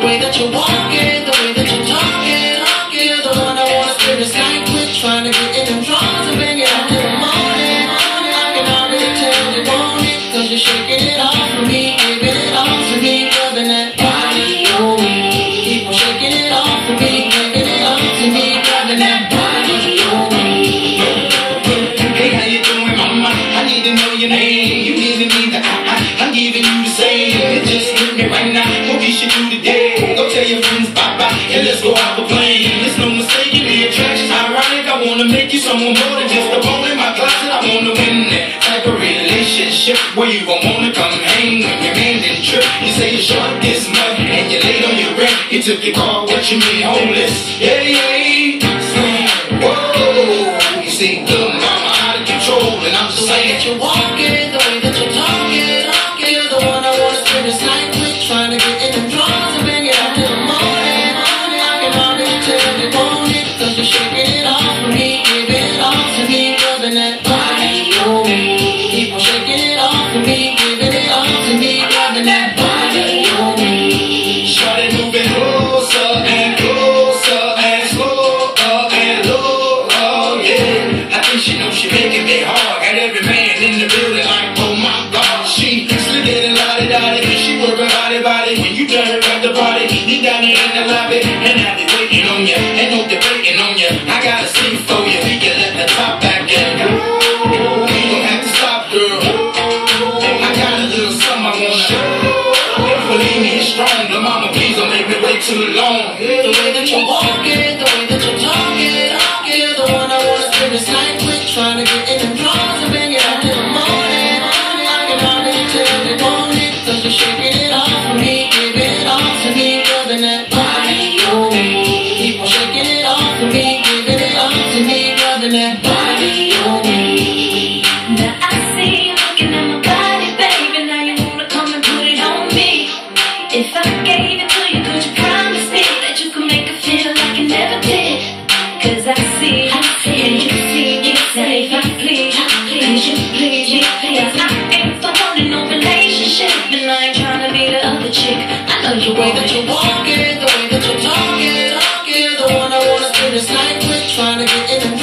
the way that you want. Someone more than just a bone in my closet. I wanna win that type of relationship where you gon' wanna come hang when your man didn't trip. You say you're short this month and you're late on your rent. You took your car, what you mean homeless? Yeah, yeah. Whoa. You see, little mama out of control, and I'm just saying. that it me, rubbing that body on me. Keep on shaking it off for me, giving it all to me, rubbing that body on me. Started moving closer and closer and slower and lower, yeah. I think she knows she making me hard. Got every man in the building like, oh my God, she slid and lottie dottie. She working body body when you turn her at the party. You down there in the lobby and I be waiting on you and no debating on you. I got a seat for you. Too long. The way that you're walking, the way that you're talking, talking. You're the one I wanna spend this with, trying to get I ain't the one no relationship, and I ain't trying be the other chick. I know you way that you're walking, the way that you're talking, talking. The one I wanna spend this night with, trying to get in the